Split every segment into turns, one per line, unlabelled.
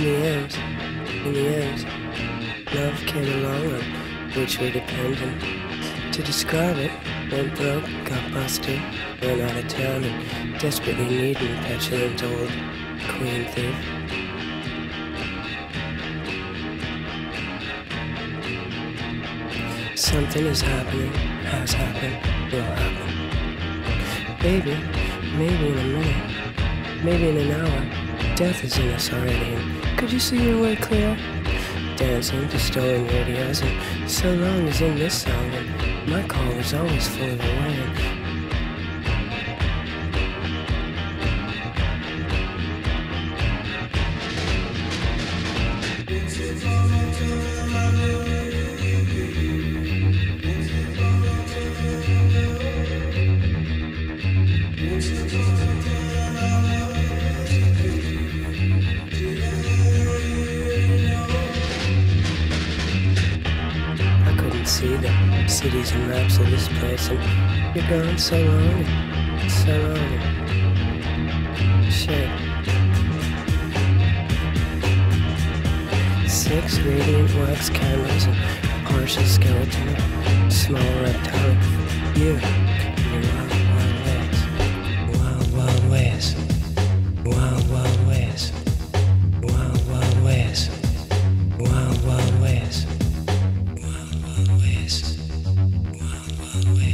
In the end, in the end, love came along on which we depended. To describe it, went broke, got busted, ran out of town, and desperately needing a petulant old queen thief. Something is happening, has happened, will happen. Baby, maybe in a minute, maybe in an hour, death is in us already. Could you see your way clear? Dancing to stolen radios, and so long as in this song, and my call is always full of away. I couldn't see the cities and maps of this place, and you're gone so long, so long. Shit. Six radiant wax candles and partial skeleton, small reptile. You,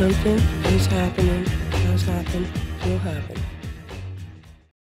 Something is happening, has happened, will happen.